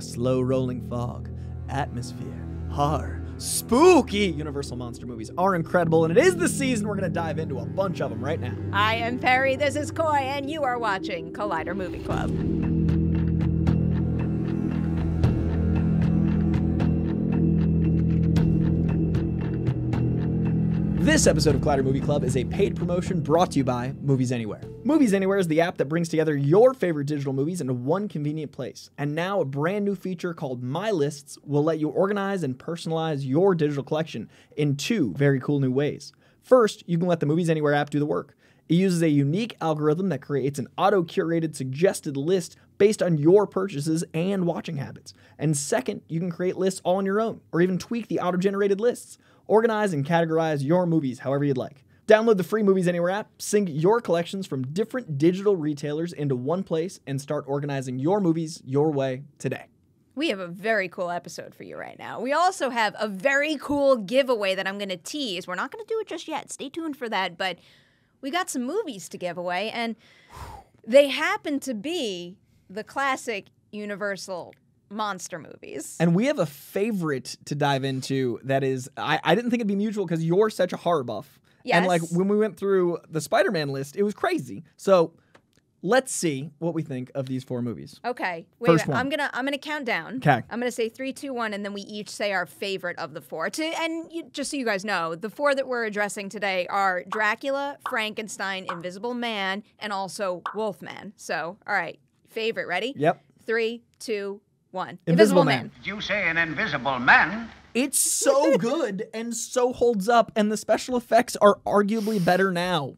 slow rolling fog, atmosphere, horror, spooky Universal monster movies are incredible, and it is the season we're going to dive into a bunch of them right now. I am Perri, this is Coy, and you are watching Collider Movie Club. This episode of Collider Movie Club is a paid promotion brought to you by Movies Anywhere. Movies Anywhere is the app that brings together your favorite digital movies into one convenient place. And now a brand new feature called My Lists will let you organize and personalize your digital collection in two very cool new ways. First, you can let the Movies Anywhere app do the work. It uses a unique algorithm that creates an auto curated suggested list based on your purchases and watching habits. And second, you can create lists all on your own or even tweak the auto generated lists. Organize and categorize your movies however you'd like. Download the free Movies Anywhere app, sync your collections from different digital retailers into one place, and start organizing your movies your way today. We have a very cool episode for you right now. We also have a very cool giveaway that I'm going to tease. We're not going to do it just yet. Stay tuned for that. But we got some movies to give away, and they happen to be the classic Universal monster movies. And we have a favorite to dive into that is, I, I didn't think it'd be mutual because you're such a horror buff. Yes. And like when we went through the Spider Man list, it was crazy. So let's see what we think of these four movies. Okay, wait. First a minute. one. I'm gonna I'm gonna count down. Okay. I'm gonna say three, two, one, and then we each say our favorite of the four. To and you, just so you guys know, the four that we're addressing today are Dracula, Frankenstein, Invisible Man, and also Wolfman. So, all right, favorite. Ready? Yep. Three, two, one. Invisible Man. Did you say an invisible man? It's so good and so holds up, and the special effects are arguably better now.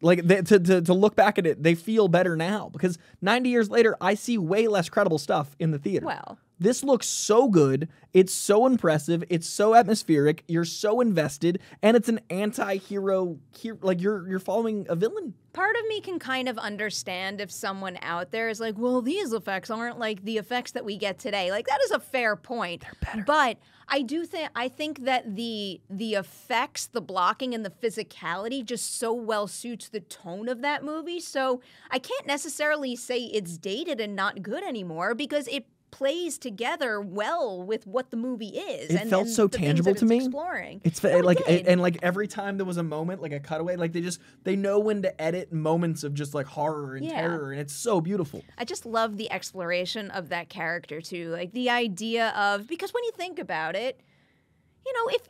Like they, to, to to look back at it, they feel better now because 90 years later, I see way less credible stuff in the theater. Well. This looks so good. It's so impressive. It's so atmospheric. You're so invested, and it's an anti-hero. Hero, like you're you're following a villain. part of me can kind of understand if someone out there is like, well, these effects aren't like the effects that we get today. Like that is a fair point. They're better. But I do think I think that the the effects, the blocking and the physicality just so well suits the tone of that movie. So I can't necessarily say it's dated and not good anymore because it plays together well with what the movie is. It and, felt and so tangible to me. Exploring. It's No, it like did. and like every time there was a moment, like a cutaway, like they just they know when to edit moments of just like horror and Yeah. terror, and it's so beautiful. I just love the exploration of that character too. Like the idea of because when you think about it, you know, if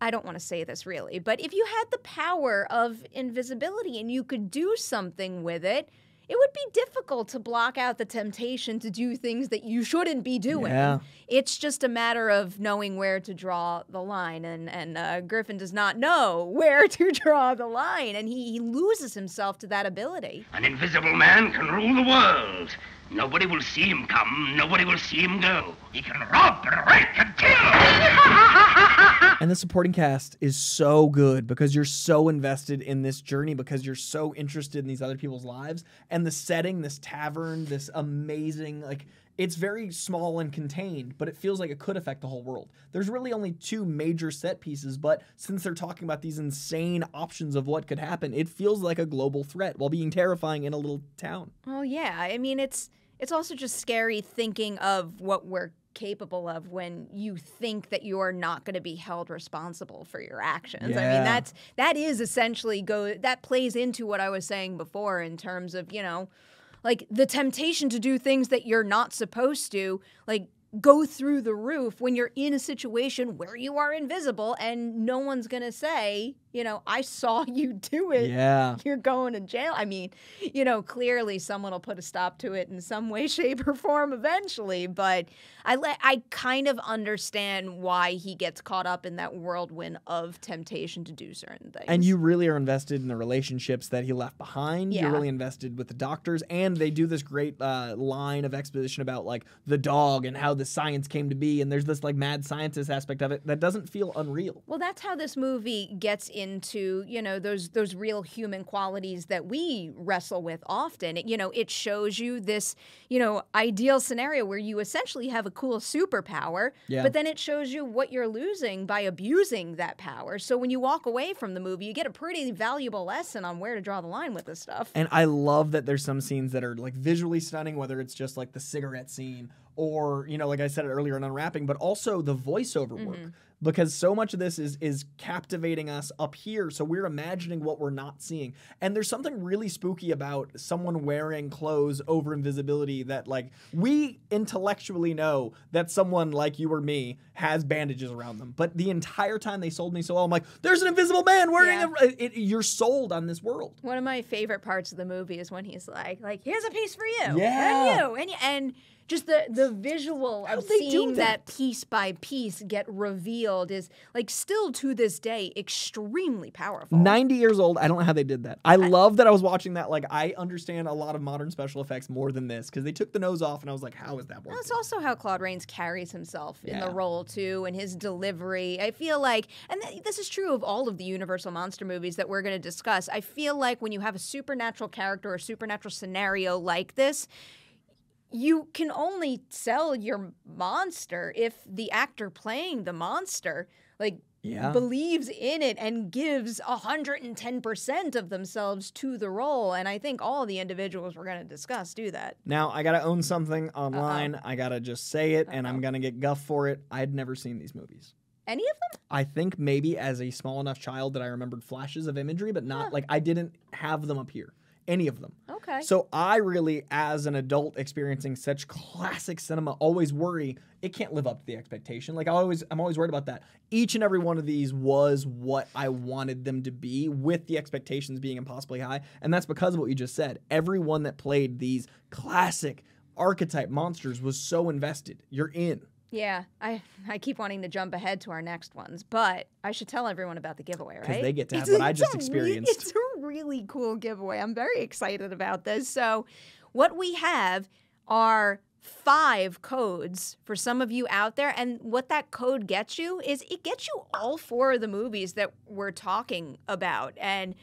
I don't want to say this really, but if you had the power of invisibility and you could do something with it, it would be difficult to block out the temptation to do things that you shouldn't be doing. Yeah. It's just a matter of knowing where to draw the line, and and uh, Griffin does not know where to draw the line, and he, he loses himself to that ability. An invisible man can rule the world. Nobody will see him come, nobody will see him go. He can rob and rape and kill. And the supporting cast is so good because you're so invested in this journey because you're so interested in these other people's lives and the setting, this tavern, this amazing like it's very small and contained, but it feels like it could affect the whole world. There's really only two major set pieces, but since they're talking about these insane options of what could happen, it feels like a global threat while being terrifying in a little town. Oh yeah, I mean it's it's also just scary thinking of what we're capable of when you think that you're not going to be held responsible for your actions. I mean that's that is essentially go that plays into what I was saying before in terms of, you know, like the temptation to do things that you're not supposed to, like go through the roof when you're in a situation where you are invisible and no one's going to say, you know, I saw you do it Yeah. you're going to jail. I mean, you know, clearly someone will put a stop to it in some way, shape, or form eventually. But I le- I kind of understand why he gets caught up in that whirlwind of temptation to do certain things. And you really are invested in the relationships that he left behind. You're really invested with the doctors, and they do this great uh, line of exposition about like the dog and how the science came to be. And there's this like mad scientist aspect of it that doesn't feel unreal. Well, that's how this movie gets into, you know, those those real human qualities that we wrestle with often. It, you know, it shows you this, you know, ideal scenario where you essentially have a cool superpower, Yeah. but then it shows you what you're losing by abusing that power. So when you walk away from the movie, you get a pretty valuable lesson on where to draw the line with this stuff. And I love that there's some scenes that are like visually stunning, whether it's just like the cigarette scene or you know, like I said earlier in unwrapping, but also the voiceover Mm-hmm. work because so much of this is is captivating us up here so we're imagining what we're not seeing and there's something really spooky about someone wearing clothes over invisibility that like we intellectually know that someone like you or me has bandages around them but the entire time they sold me so well i'm like there's an invisible man wearing Yeah. a it, you're sold on this world One of my favorite parts of the movie is when he's like, like, here's a piece for you. Yeah. And you. And, you, and just the, the visual of seeing that? that piece by piece get revealed is like still to this day extremely powerful. 90 years old. I don't know how they did that. I love that I was watching that. Like, I understand a lot of modern special effects more than this because they took the nose off, and I was like, how is that working? That's also how Claude Rains carries himself in the role too, and his delivery. I feel like, and th- this is true of all of the Universal monster movies that we're going to discuss. I feel like when you have a supernatural character or supernatural scenario like this, you can only sell your monster if the actor playing the monster like Yeah. believes in it and gives 110% of themselves to the role and i think all the individuals we're going to discuss do that Now I gotta own something online. I gotta just say it, and I'm gonna get guff for it. I had never seen these movies. any of them I think maybe as a small enough child that I remembered flashes of imagery, but not like I didn't have them appear. Any of them. okay So I really, as an adult experiencing such classic cinema, always worry it can't live up to the expectation. Like I always, I'm always worried about that. Each and every one of these was what I wanted them to be, with the expectations being impossibly high, and that's because of what you just said. Everyone that played these classic archetype monsters was so invested. You're in. Yeah, I I keep wanting to jump ahead to our next ones, but I should tell everyone about the giveaway, right? 'Cause they get to have It's what I just re- experienced. it's a really cool giveaway. I'm very excited about this. So, what we have are five codes for some of you out there, and what that code gets you is it gets you all four of the movies that we're talking about, and.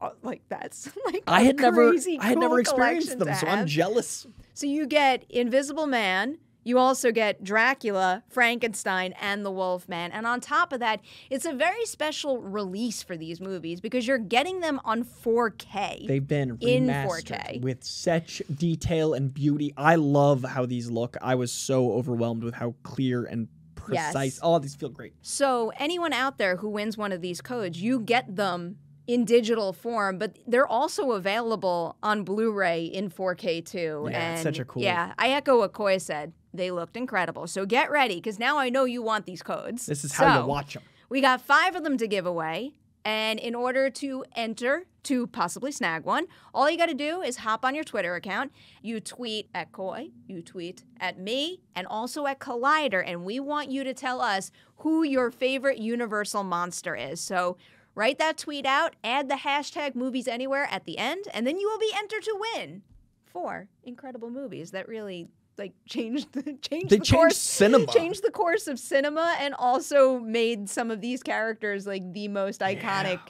uh, Like that's like I had never, I had never experienced them, so I'm jealous. So you get Invisible Man, you also get Dracula, Frankenstein, and the Wolfman. And on top of that, it's a very special release for these movies because you're getting them on 4K. They've been remastered In 4K. with such detail and beauty. I love how these look. I was so overwhelmed with how clear and precise. Yes. Oh, these feel great. So anyone out there who wins one of these codes, you get them in digital form, but they're also available on Blu-ray in 4K too. Yeah, and such a cool- Yeah, I echo what Coy said. They looked incredible. So get ready because now I know you want these codes. This is how So- you watch them. We got five of them to give away. And in order to enter to possibly snag one, all you got to do is hop on your Twitter account. You tweet at Coy, you tweet at me, and also at Collider. And we want you to tell us who your favorite Universal monster is. So write that tweet out, add the hashtag movies anywhere at the end, and then you will be entered to win four incredible movies that really like changed the changed They the changed course cinema. changed the course of cinema and also made some of these characters like the most iconic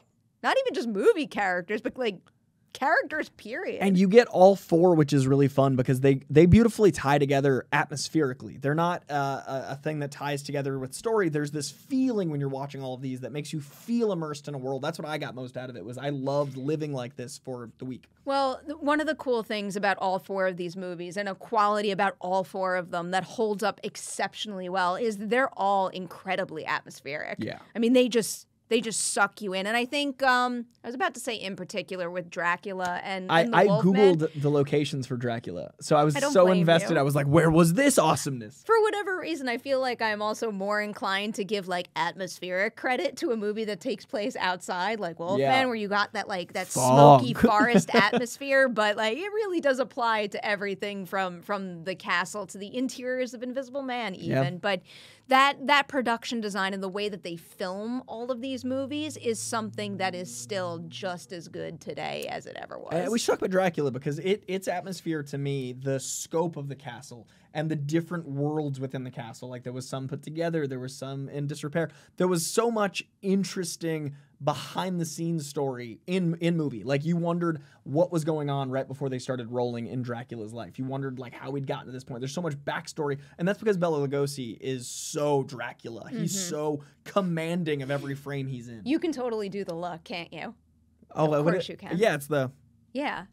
not even just movie characters but like characters period And you get all four, which is really fun because they they beautifully tie together atmospherically. They're not uh, a, a thing that ties together with story. There's this feeling when you're watching all of these that makes you feel immersed in a world. That's what I got most out of it. Was I loved living like this for the week. Well, one of the cool things about all four of these movies and a quality about all four of them that holds up exceptionally well is they're all incredibly atmospheric. Yeah. I mean, they just they just suck you in. And I think um, I was about to say in particular with Dracula and, I, and I googled the locations for Dracula, so I was I so invested. you. I was like, "Where was this awesomeness?" for whatever reason, I feel like I'm also more inclined to give like atmospheric credit to a movie that takes place outside, like Wolfman, Yeah. where you got that like that Fog. smoky forest atmosphere. But like it really does apply to everything from from the castle to the interiors of Invisible Man, even. But that that production design and the way that they film all of these movies is something that is still just as good today as it ever was. Uh, we talk about Dracula because it its atmosphere to me, the scope of the castle and the different worlds within the castle. Like there was some put together, there was some in disrepair. There was so much interesting behind the scenes story in in movie. Like you wondered what was going on right before they started rolling in Dracula's life. You wondered like how we'd gotten to this point. There's so much backstory, and that's because Bela Lugosi is so Dracula. He's mm-hmm. so commanding of every frame he's in. you can totally do the look, can't you? oh, of what course it- you can. Yeah, it's the Yeah.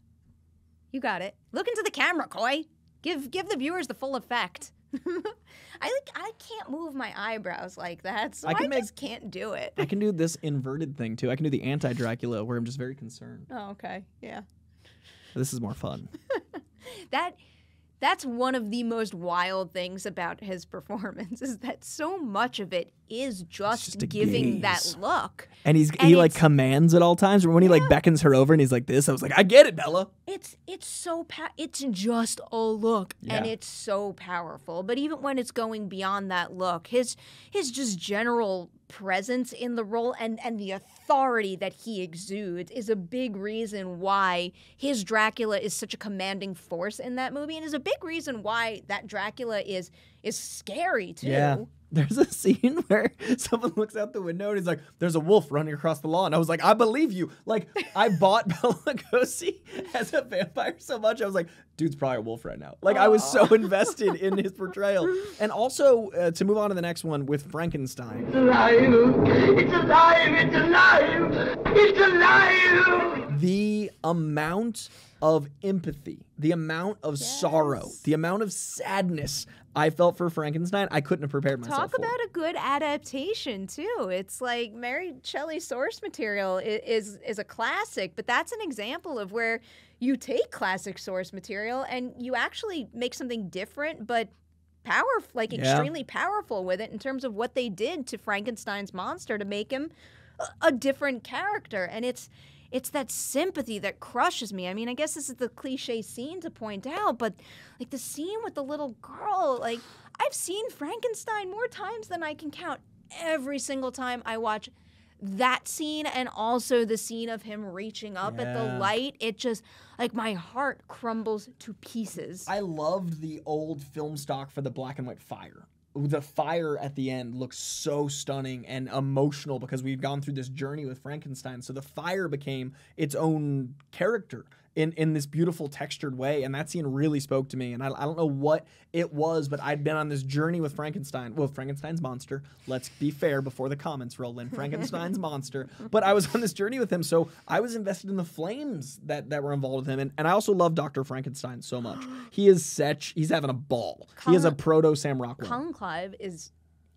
You got it. Look into the camera, Coy. Give give the viewers the full effect. I like I can't move my eyebrows like that, so I I, can make- just can't do it. I can do this inverted thing too. I can do the anti Dracula where I'm just very concerned. Oh, okay. Yeah. This is more fun. That that's one of the most wild things about his performance is that so much of it is just, just giving that look. And he's And he like commands at all times. When he like beckons her over and he's like this, I was like, I get it, Bela. It's it's so pa- it's just a look and it's so powerful. But even when it's going beyond that look, his his just general presence in the role and and the authority that he exudes is a big reason why his Dracula is such a commanding force in that movie and is a big reason why that Dracula is is scary too. Yeah. There's a scene where someone looks out the window and he's like, "There's a wolf running across the lawn." I was like, "I believe you." Like, I bought Bela Lugosi as a vampire so much, I was like, "Dude's probably a wolf right now." Like, I was so invested in his portrayal. And also, uh, to move on to the next one with Frankenstein, It's alive! It's alive! It's alive! It's alive! The amount of empathy, the amount of sorrow, the amount of sadness I felt for Frankenstein, I couldn't have prepared myself Talk for. about a good adaptation too. It's like Mary Shelley's source material is, is is a classic, but that's an example of where you take classic source material and you actually make something different, but powerful, like Yeah. extremely powerful with it in terms of what they did to Frankenstein's monster to make him a, different character, and it's. It's that sympathy that crushes me. I mean, I guess this is the cliche scene to point out, but like the scene with the little girl, like I've seen Frankenstein more times than I can count. Every single time I watch that scene and also the scene of him reaching up at the light, it just like my heart crumbles to pieces. I loved the old film stock for the black and white fire. The fire at the end looks so stunning and emotional because we've gone through this journey with Frankenstein. So the fire became its own character in, in this beautiful textured way. And that scene really spoke to me. And I, I don't know what it was, but I'd been on this journey with Frankenstein. Well, Frankenstein's monster. Let's be fair before the comments roll in. Frankenstein's monster. But I was on this journey with him. So I was invested in the flames that, that were involved with him. And, and I also love Dr. Frankenstein so much. He is such, he's having a ball. he is a proto Sam Rockwell. Colin Clive is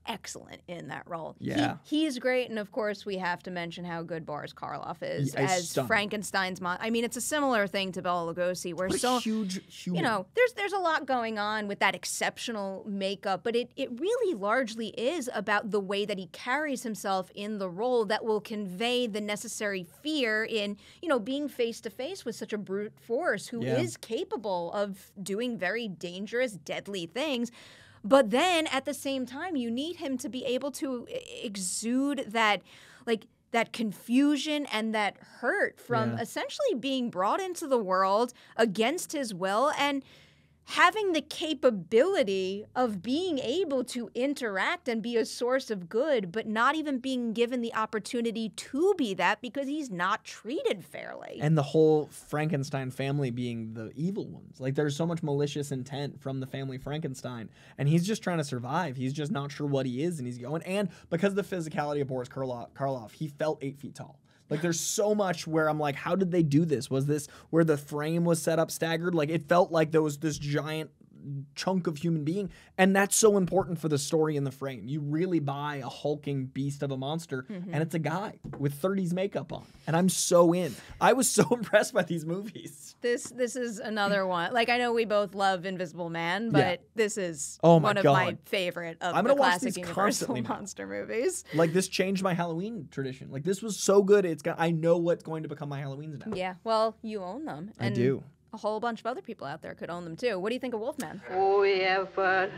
excellent in that role. He- Yeah. he's great, and of course we have to mention how good Boris Karloff is Yeah, as. Frankenstein's mon. I mean, it's a similar thing to Bela Lugosi, where What so huge, huge. you know, there's there's a lot going on with that exceptional makeup, but it it really largely is about the way that he carries himself in the role that will convey the necessary fear in, you know, being face to face with such a brute force who is Yeah. capable of doing very dangerous, deadly things. But then at the same time, you need him to be able to exude that like that confusion and that hurt from Yeah. essentially being brought into the world against his will and having the capability of being able to interact and be a source of good, but not even being given the opportunity to be that because he's not treated fairly. and the whole Frankenstein family being the evil ones. Like there's so much malicious intent from the family Frankenstein, and he's just trying to survive. He's just not sure what he is, and he's going. And because of the physicality of Boris Karloff, Karloff he felt eight feet tall. Like there's so much where I'm like, how did they do this? Was this where the frame was set up staggered? Like it felt like there was this giant chunk of human being and that's so important for the story in the frame you really buy a hulking beast of a monster mm-hmm. and it's a guy with 30s makeup on and i'm so in i was so impressed by these movies this this is another one. Like I know we both love Invisible Man, but Yeah. this is Oh my one of my favorite of I'm the gonna watch classic these Universal constantly monster movies. like this changed my halloween tradition like this was so good it's got i know what's going to become my halloweens now Yeah, well, you own them. i do A whole bunch of other people out there could own them too. What do you think of Wolfman? Whoever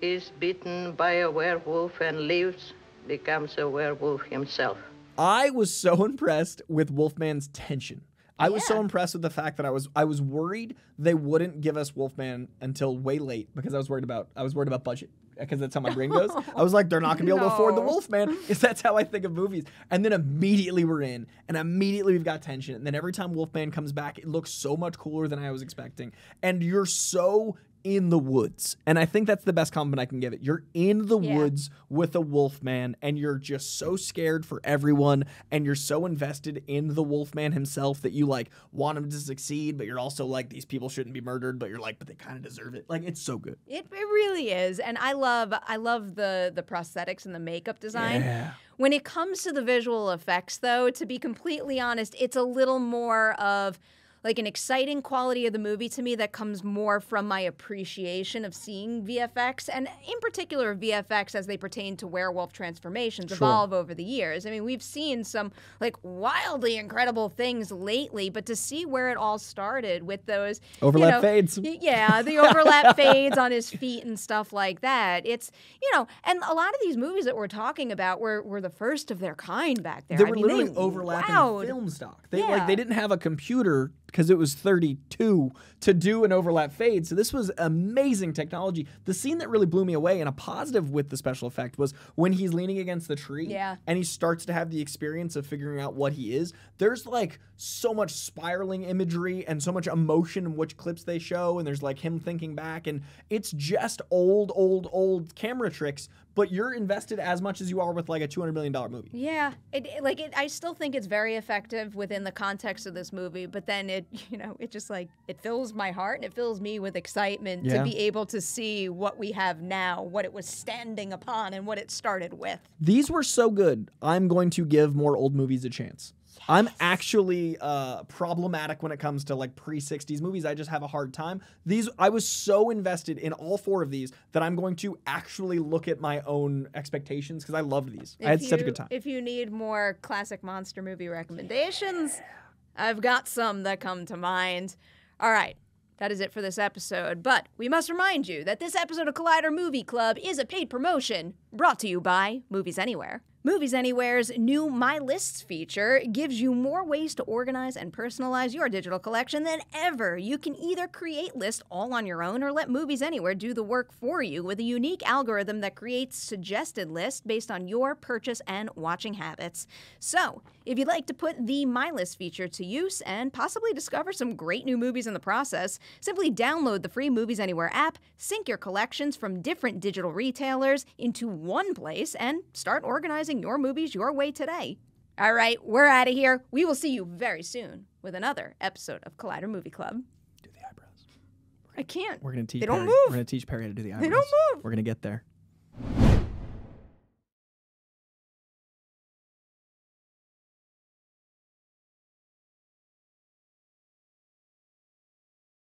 is bitten by a werewolf and lives becomes a werewolf himself. I was so impressed with Wolfman's tension. I was so impressed with the fact that I was I was worried they wouldn't give us Wolfman until way late because I was worried about I was worried about budget because that's how my brain goes. I was like, they're not gonna be able to afford the. Wolfman because that's how I think of movies. And then immediately we're in, and immediately we've got tension. And then every time Wolfman comes back, it looks so much cooler than I was expecting. And you're so in the woods. And I think that's the best compliment I can give it. You're in the Yeah. woods with a wolfman and you're just so scared for everyone and you're so invested in the wolfman himself that you like want him to succeed, but you're also like these people shouldn't be murdered, but you're like but they kind of deserve it. Like it's so good. It, it really is, and I love I love the the prosthetics and the makeup design. Yeah. When it comes to the visual effects, though, to be completely honest, it's a little more of like an exciting quality of the movie to me that comes more from my appreciation of seeing VFX and in particular VFX as they pertain to werewolf transformations evolve over the years. I mean, we've seen some like wildly incredible things lately, but to see where it all started with those you Overlap know, fades. Yeah, the overlap fades on his feet and stuff like that. It's you know, and a lot of these movies that we're talking about were were the first of their kind back there. They I were mean, literally they overlapping wowed. film stock. They like they didn't have a computer because it was 32 to do an overlap fade. So this was amazing technology. The scene that really blew me away and a positive with the special effect was when he's leaning against the tree Yeah. and he starts to have the experience of figuring out what he is. There's like so much spiraling imagery and so much emotion in which clips they show and there's like him thinking back and it's just old old old camera tricks, but you're invested as much as you are with like a 200 million dollar movie. Yeah, it, it- like it, I still think it's very effective within the context of this movie, but then it, you know, it just like it fills my heart and it fills me with excitement Yeah. to be able to see what we have now, what it was standing upon, and what it started with. These were so good. I'm going to give more old movies a chance. I'm actually uh, problematic when it comes to like pre 60s movies. I just have a hard time. These, I was so invested in all four of these that I'm going to actually look at my own expectations because I loved these. I had If such a good time. If you need more classic monster movie recommendations, I've got some that come to mind. All right. That is it for this episode, but we must remind you that this episode of Collider Movie Club is a paid promotion brought to you by Movies Anywhere. Movies Anywhere's new My Lists feature gives you more ways to organize and personalize your digital collection than ever. You can either create lists all on your own or let Movies Anywhere do the work for you with a unique algorithm that creates suggested lists based on your purchase and watching habits. So, if you'd like to put the My List feature to use and possibly discover some great new movies in the process, simply download the free Movies Anywhere app, sync your collections from different digital retailers into one place, and start organizing your movies your way today. All right, we're out of here. We will see you very soon with another episode of Collider Movie Club. Do the eyebrows. I can't. We're gonna teach. They don't Perri, move. We're gonna teach Perri how to do the eyebrows. They don't move. We're gonna get there.